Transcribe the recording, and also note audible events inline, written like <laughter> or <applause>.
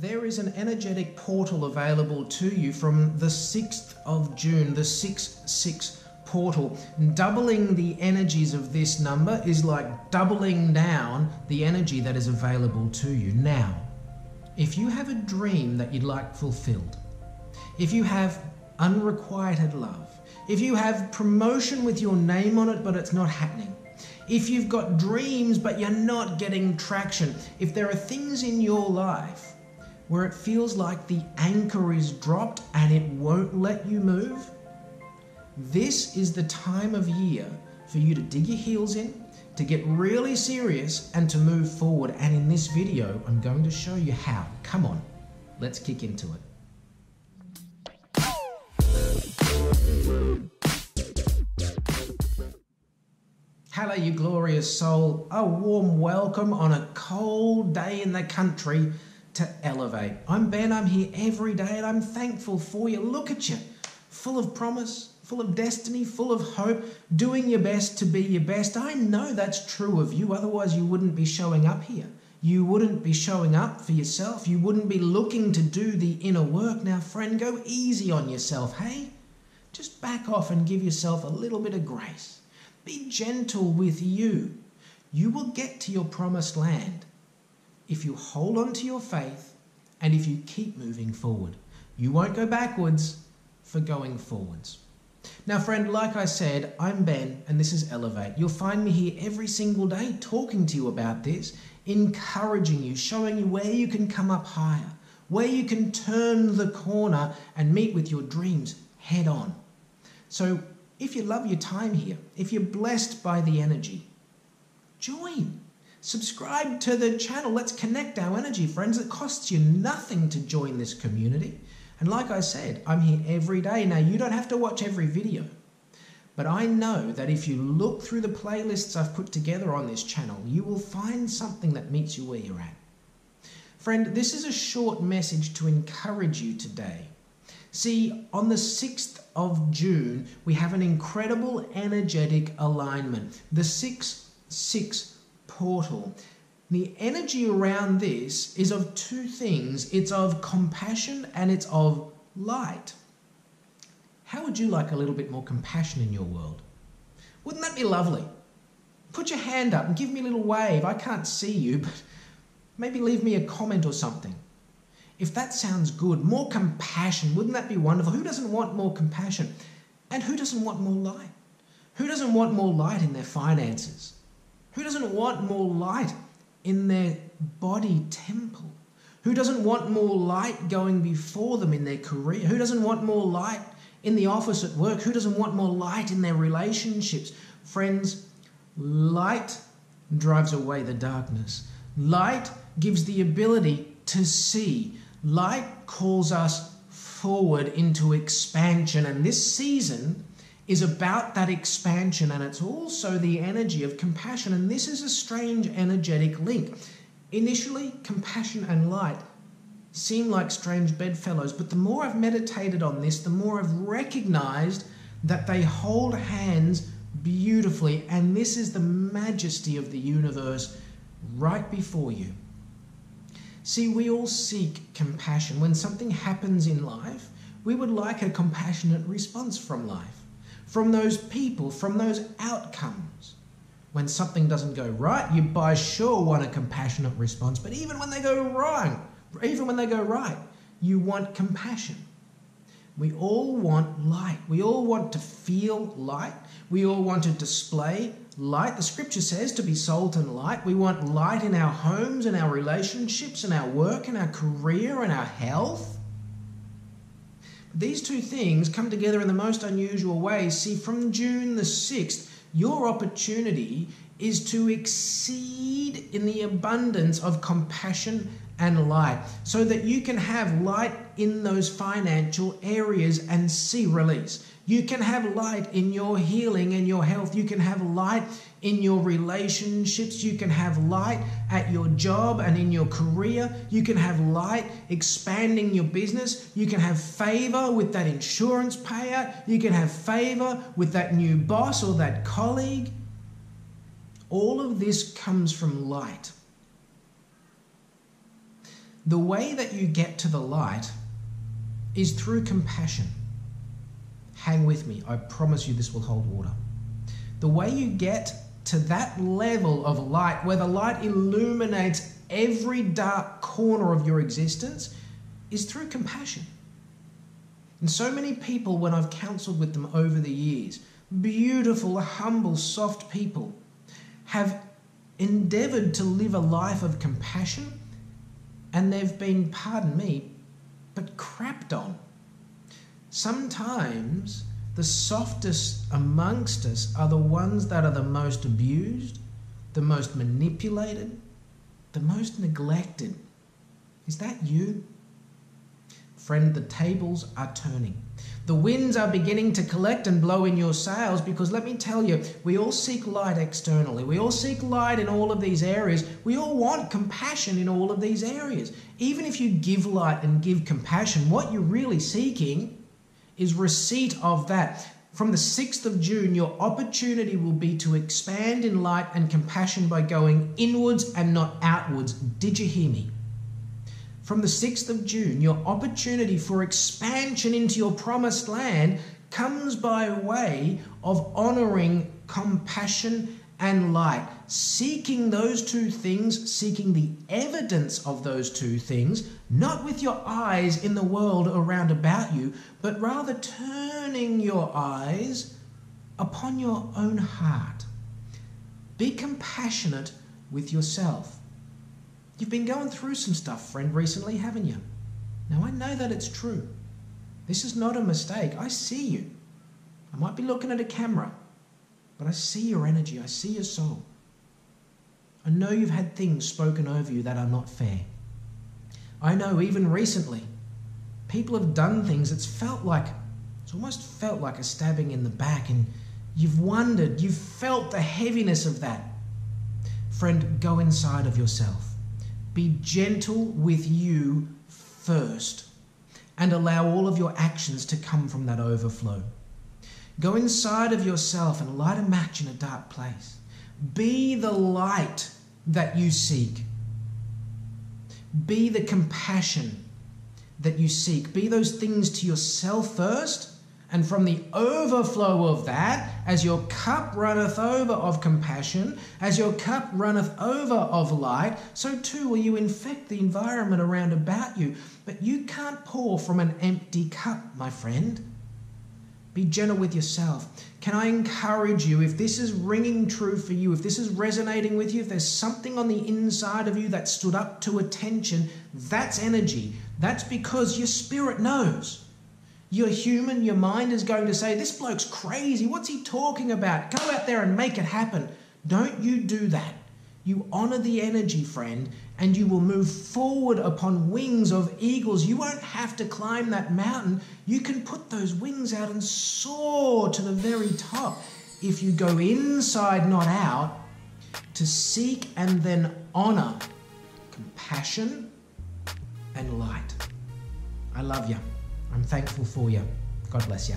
there is an energetic portal available to you from the 6th of June, the 6 6 portal. Doubling the energies of this number is like doubling down the energy that is available to you. Now, if you have a dream that you'd like fulfilled, if you have unrequited love, if you have promotion with your name on it but it's not happening, if you've got dreams but you're not getting traction, if there are things in your life where it feels like the anchor is dropped and it won't let you move, this is the time of year for you to dig your heels in, to get really serious, and to move forward. And in this video, I'm going to show you how. Come on, let's kick into it. Hello, you glorious soul. A warm welcome on a cold day in the country to Elevate. I'm Ben, I'm here every day, and I'm thankful for you. Look at you, full of promise, full of destiny, full of hope, doing your best to be your best. I know that's true of you, otherwise, you wouldn't be showing up here. You wouldn't be showing up for yourself. You wouldn't be looking to do the inner work. Now, friend, go easy on yourself, hey? Just back off and give yourself a little bit of grace. Be gentle with you. You will get to your promised land if you hold on to your faith and if you keep moving forward. You won't go backwards for going forwards. Now, friend, like I said, I'm Ben and this is Elevate. You'll find me here every single day talking to you about this, encouraging you, showing you where you can come up higher, where you can turn the corner and meet with your dreams head on. So, if you love your time here, if you're blessed by the energy, join. Subscribe to the channel. Let's connect our energy, friends. It costs you nothing to join this community. And like I said, I'm here every day. Now, you don't have to watch every video, but I know that if you look through the playlists I've put together on this channel, you will find something that meets you where you're at. Friend, this is a short message to encourage you today. See, on the 6th of June, we have an incredible energetic alignment. The 6 6 portal. The energy around this is of two things it's of compassion and it's of light. How would you like a little bit more compassion in your world? Wouldn't that be lovely? Put your hand up and give me a little wave. I can't see you, <laughs> but maybe leave me a comment or something. If that sounds good, more compassion, wouldn't that be wonderful? Who doesn't want more compassion? And who doesn't want more light? Who doesn't want more light in their finances? Who doesn't want more light in their body temple? Who doesn't want more light going before them in their career? Who doesn't want more light in the office at work? Who doesn't want more light in their relationships? Friends, light drives away the darkness. Light gives the ability to see. Light calls us forward into expansion. And this season is about that expansion and it's also the energy of compassion. And this is a strange energetic link. Initially, compassion and light seem like strange bedfellows, but the more I've meditated on this, the more I've recognized that they hold hands beautifully, and this is the majesty of the universe right before you. See, we all seek compassion. When something happens in life, we would like a compassionate response from life from those people, from those outcomes. When something doesn't go right, you by sure want a compassionate response. But even when they go wrong, even when they go right, you want compassion. We all want light. We all want to feel light. We all want to display light. The scripture says to be salt and light. We want light in our homes and our relationships and our work and our career and our health. These two things come together in the most unusual ways. See, from June the 6th, your opportunity is to exceed in the abundance of compassion and light so that you can have light in those financial areas and see release. You can have light in your healing and your health. You can have light in your relationships. You can have light at your job and in your career. You can have light expanding your business. You can have favor with that insurance payout. You can have favor with that new boss or that colleague. All of this comes from light. The way that you get to the light is through compassion. Hang with me, I promise you this will hold water. The way you get to that level of light, where the light illuminates every dark corner of your existence, is through compassion. And so many people, when I've counseled with them over the years, beautiful, humble, soft people, have endeavored to live a life of compassion and they've been, pardon me, but crapped on. Sometimes the softest amongst us are the ones that are the most abused, the most manipulated, the most neglected. Is that you? Friend, the tables are turning. The winds are beginning to collect and blow in your sails because let me tell you, we all seek light externally. We all seek light in all of these areas. We all want compassion in all of these areas. Even if you give light and give compassion, what you're really seeking is receipt of that. From the 6th of June, your opportunity will be to expand in light and compassion by going inwards and not outwards. Did you hear me? From the 6th of June, your opportunity for expansion into your promised land comes by way of honoring compassion and light, seeking those two things, seeking the evidence of those two things, not with your eyes in the world around about you, but rather turning your eyes upon your own heart. Be compassionate with yourself. You've been going through some stuff, friend, recently, haven't you? Now, I know that it's true. This is not a mistake. I see you. I might be looking at a camera, but I see your energy, I see your soul. I know you've had things spoken over you that are not fair. I know even recently, people have done things it's felt like, it's almost felt like a stabbing in the back, and you've wondered, you've felt the heaviness of that. Friend, go inside of yourself. Be gentle with you first, and allow all of your actions to come from that overflow. Go inside of yourself and light a match in a dark place. Be the light that you seek. Be the compassion that you seek. Be those things to yourself first. And from the overflow of that, as your cup runneth over of compassion, as your cup runneth over of light, so too will you infect the environment around about you. But you can't pour from an empty cup, my friend. Be gentle with yourself. Can I encourage you, if this is ringing true for you, if this is resonating with you, if there's something on the inside of you that stood up to attention, that's energy. That's because your spirit knows. You're human, your mind is going to say, This bloke's crazy. What's he talking about? Go out there and make it happen. Don't you do that. You honor the energy, friend, and you will move forward upon wings of eagles. You won't have to climb that mountain. You can put those wings out and soar to the very top if you go inside, not out, to seek and then honor compassion and light. I love you. I'm thankful for you. God bless you.